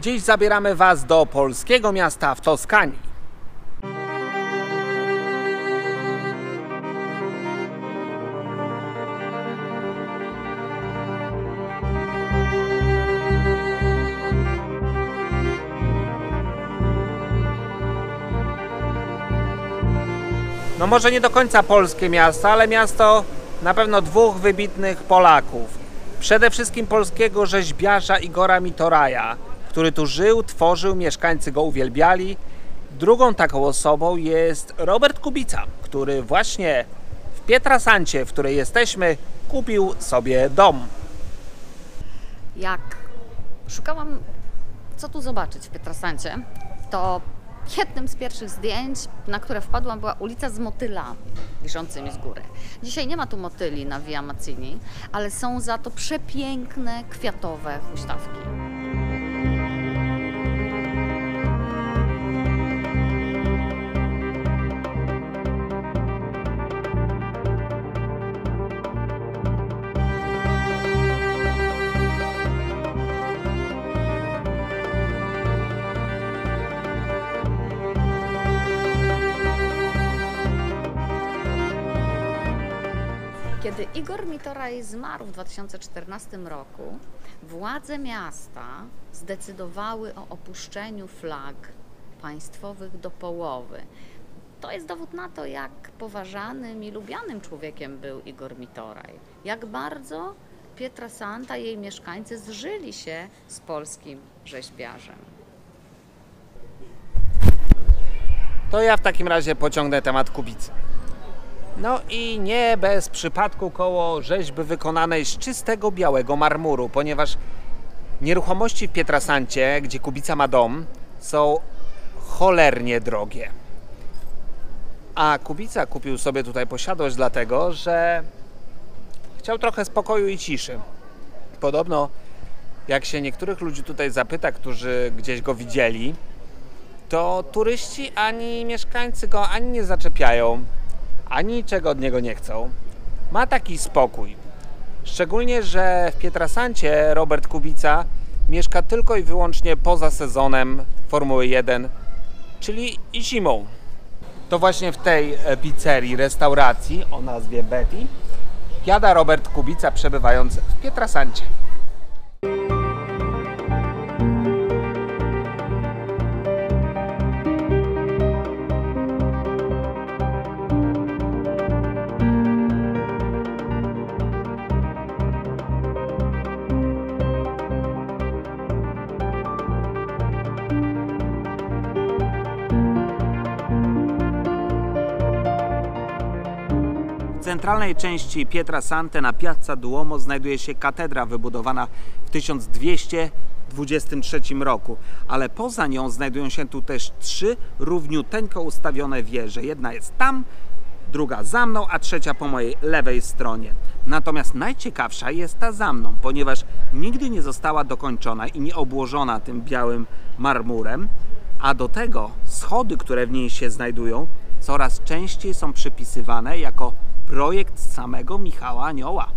Dziś zabieramy Was do polskiego miasta w Toskanii. No może nie do końca polskie miasto, ale miasto na pewno dwóch wybitnych Polaków. Przede wszystkim polskiego rzeźbiarza Igora Mitoraja, który tu żył, tworzył, mieszkańcy go uwielbiali. Drugą taką osobą jest Robert Kubica, który właśnie w Pietrasancie, w której jesteśmy, kupił sobie dom. Jak szukałam, co tu zobaczyć w Pietrasancie, to jednym z pierwszych zdjęć, na które wpadłam, była ulica z motylami wiszącymi z góry. Dzisiaj nie ma tu motyli na Via Mazzini, ale są za to przepiękne, kwiatowe huśtawki. Kiedy Igor Mitoraj zmarł w 2014 roku, władze miasta zdecydowały o opuszczeniu flag państwowych do połowy. To jest dowód na to, jak poważanym i lubianym człowiekiem był Igor Mitoraj. Jak bardzo Pietra Santa i jej mieszkańcy zżyli się z polskim rzeźbiarzem. To ja w takim razie pociągnę temat Kubicy. No i nie bez przypadku koło rzeźby wykonanej z czystego białego marmuru, ponieważ nieruchomości w Pietrasancie, gdzie Kubica ma dom, są cholernie drogie. A Kubica kupił sobie tutaj posiadłość dlatego, że chciał trochę spokoju i ciszy. Podobno, jak się niektórych ludzi tutaj zapyta, którzy gdzieś go widzieli, to turyści ani mieszkańcy go ani nie zaczepiają, ani niczego od niego nie chcą. Ma taki spokój. Szczególnie, że w Pietrasancie Robert Kubica mieszka tylko i wyłącznie poza sezonem Formuły 1, czyli zimą. To właśnie w tej pizzerii, restauracji o nazwie Betty jada Robert Kubica przebywając w Pietrasancie. Centralnej części Pietrasante na Piazza Duomo znajduje się katedra wybudowana w 1223 roku, ale poza nią znajdują się tu też trzy równiuteńko ustawione wieże. Jedna jest tam, druga za mną, a trzecia po mojej lewej stronie. Natomiast najciekawsza jest ta za mną, ponieważ nigdy nie została dokończona i nie obłożona tym białym marmurem, a do tego schody, które w niej się znajdują, coraz częściej są przypisywane jako projekt samego Michała Anioła.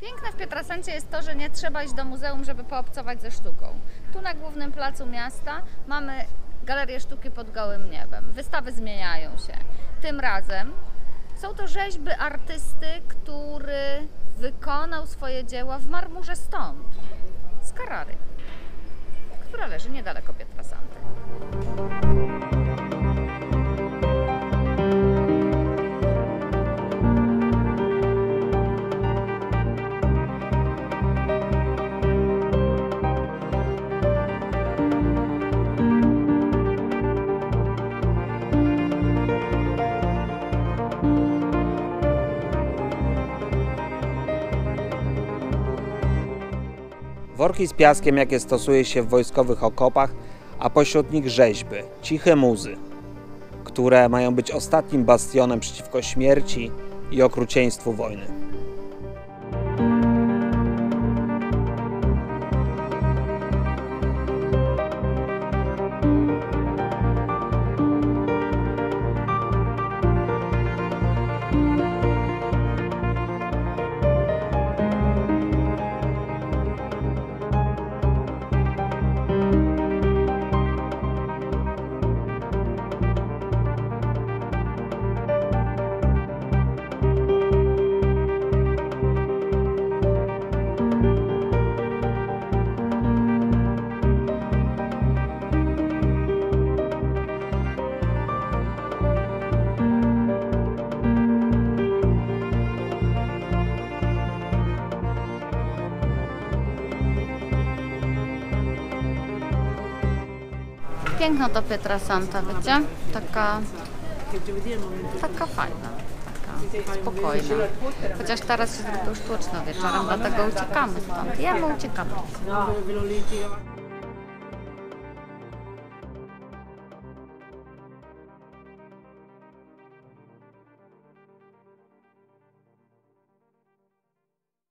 Piękne w Pietrasancie jest to, że nie trzeba iść do muzeum, żeby poobcować ze sztuką. Tu na głównym placu miasta mamy galerię sztuki pod gołym niebem. Wystawy zmieniają się. Tym razem są to rzeźby artysty, który wykonał swoje dzieła w marmurze stąd, z Carrary, która leży niedaleko Pietrasanty. Worki z piaskiem, jakie stosuje się w wojskowych okopach, a pośród nich rzeźby, ciche muzy, które mają być ostatnim bastionem przeciwko śmierci i okrucieństwu wojny. Piękna ta Pietra Santa, wiecie? Taka, taka fajna, taka spokojna. Chociaż teraz się zrobił sztuczno wieczorem, dlatego uciekamy stąd. Jemy, uciekamy.